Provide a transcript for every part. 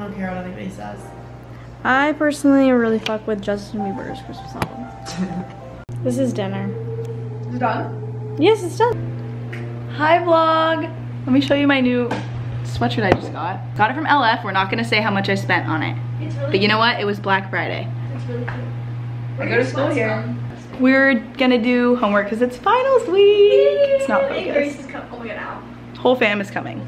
I don't care what anybody says. I personally really fuck with Justin Bieber's Christmas album. this is dinner. Is it done? Yes, it's done. Hi vlog. Let me show you my new sweatshirt I just got. Got it from LF. We're not gonna say how much I spent on it. Really but you know what? It was Black Friday. Really I go to school here. We're gonna do homework because it's finals week. It's not focused. Oh. Whole fam is coming.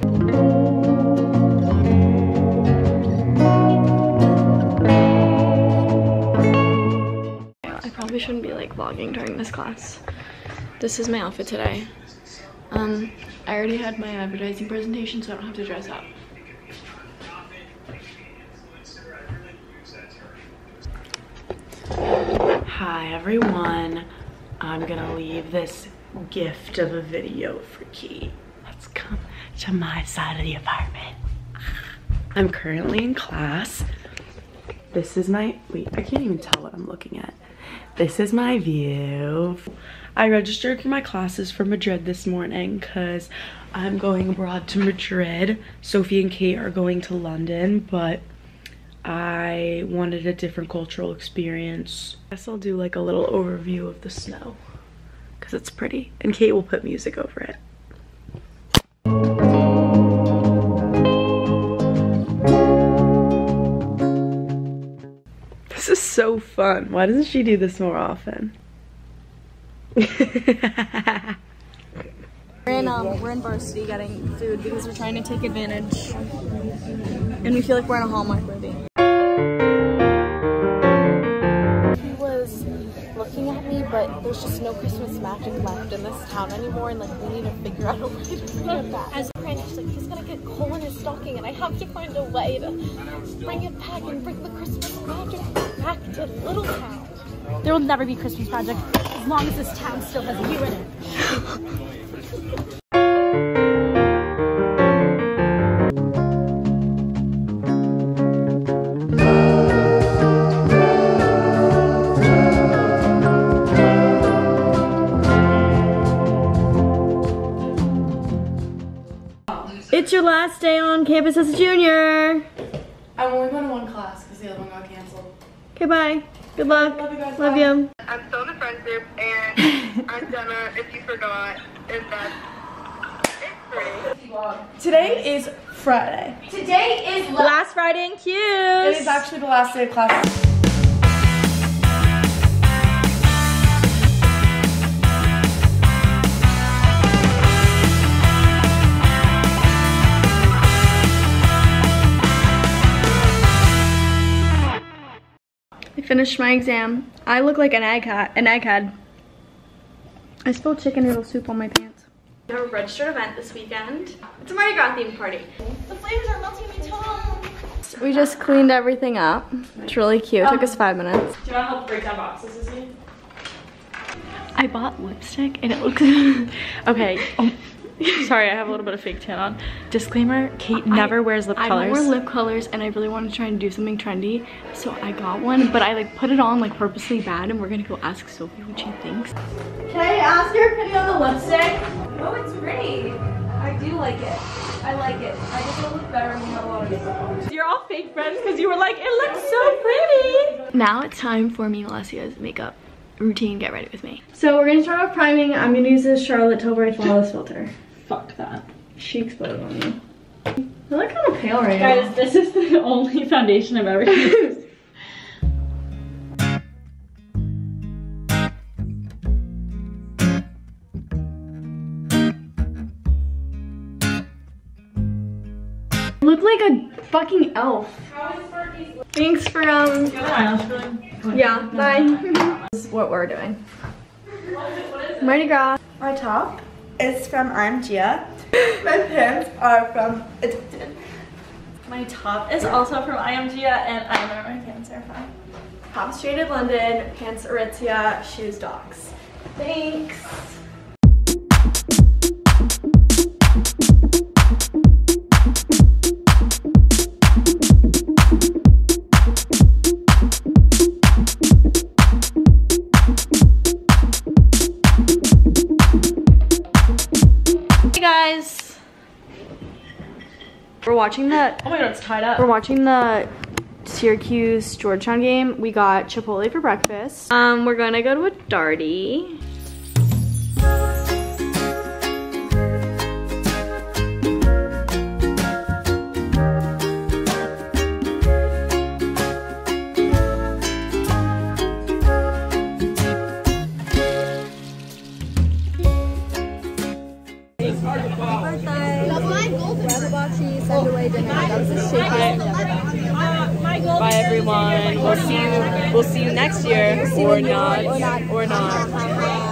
Probably shouldn't be like vlogging during this class. This is my outfit today. Um, I already had my advertising presentation, so I don't have to dress up. Hi everyone. I'm gonna leave this gift of a video for Key. Let's come to my side of the apartment. I'm currently in class. This is my, wait, I can't even tell what I'm looking at. This is my view. I registered for my classes for Madrid this morning because I'm going abroad to Madrid. Sophie and Kate are going to London, but I wanted a different cultural experience. I guess I'll do like a little overview of the snow because it's pretty and Kate will put music over it. This is so fun. Why doesn't she do this more often? we're in um, we're in varsity getting food because we're trying to take advantage and we feel like we're in a Hallmark movie. But there's just no Christmas magic left in this town anymore, and like we need to figure out a way to bring it back. As Prince, she's like, he's gonna get coal in his stocking, and I have to find a way to bring it back and bring the Christmas magic back to Little Town. There will never be Christmas magic as long as this town still has you in it. It's your last day on campus as a junior. I'm only going to one class because the other one got canceled. Okay, bye. Good luck. Love you guys, Love bye. you. I'm still in the friend group, and I'm Jenna, if you forgot, and that's it for. Today is Friday. Today is Last Friday in Q. It is actually the last day of class. I finished my exam. I look like an egghead. An egghead. I spilled chicken noodle soup on my pants. We have a registered event this weekend. It's a Mardi Gras themed party. The flavors are melting my tongue. We just cleaned everything up. It's really cute. It took us um, five minutes. Do you want to help break down boxes with me? I bought lipstick and it looks okay. Oh, sorry, I have a little bit of fake tan on. Disclaimer: Kate never wears lip I colors. don't wear lip colors and I really want to try and do something trendy. So I got one, but I like put it on like purposely bad and we're gonna go ask Sophie what she thinks. Can I ask your opinion on the lipstick? Oh, it's pretty. I do like it. I like it. I guess it'll look better when you have a lot of makeup on. You're all fake friends because you were like, it looks so pretty. Now it's time for me and Alessia's makeup routine. Get ready with me. So we're gonna start off priming. I'm gonna use this Charlotte Tilbury Flawless Filter. Fuck that. She exploded on me. I look kind of pale right now. Guys, this is the only foundation I've ever used. look like a fucking elf. Thanks for um. Yeah. Bye. this is what we're doing. Mardi Gras. My top is from I.AM.GIA. My pants are from Addicted. My top is also from I.AM.GIA and I know my pants are from. Top Straighted London, pants Aritzia, shoes Docs. Thanks. We're watching the Oh my god, it's tied up. we're watching the Syracuse Georgetown game. We got Chipotle for breakfast. Um, we're gonna go to a Darty. Bye everyone. We'll see you. We'll see you next year, or not, or not.